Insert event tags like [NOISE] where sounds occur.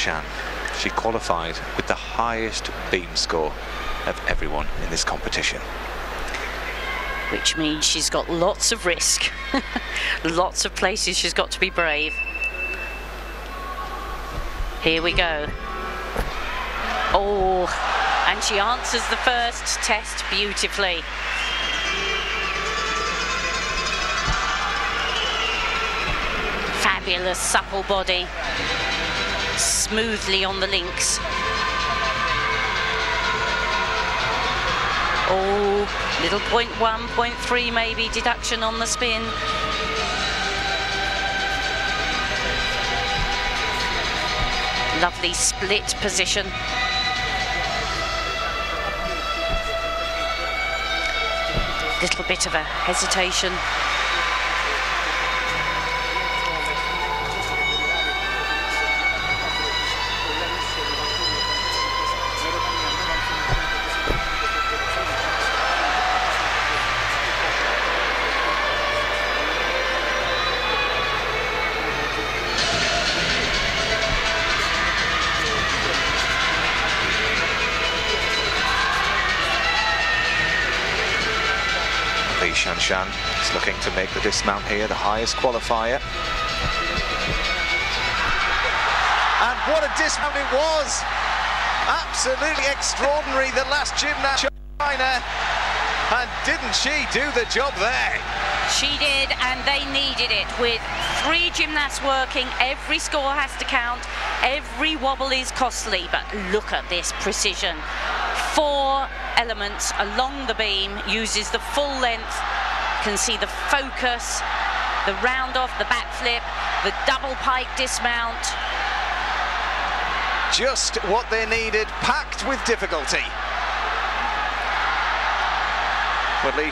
She qualified with the highest beam score of everyone in this competition. Which means she's got lots of risk. [LAUGHS] lots of places she's got to be brave. Here we go. Oh, and she answers the first test beautifully. Fabulous supple body, smoothly on the links. Oh, little point one, point three maybe deduction on the spin. Lovely split position. Little bit of a hesitation. Li Shanshan is looking to make the dismount here, the highest qualifier. And what a dismount it was! Absolutely extraordinary, the last gymnast China. And didn't she do the job there? She did, and they needed it. With three gymnasts working, every score has to count. Every wobble is costly, but look at this precision. Four elements along the beam, uses the full length, can see the focus, the round off, the backflip, the double pike dismount. Just what they needed, packed with difficulty. But Li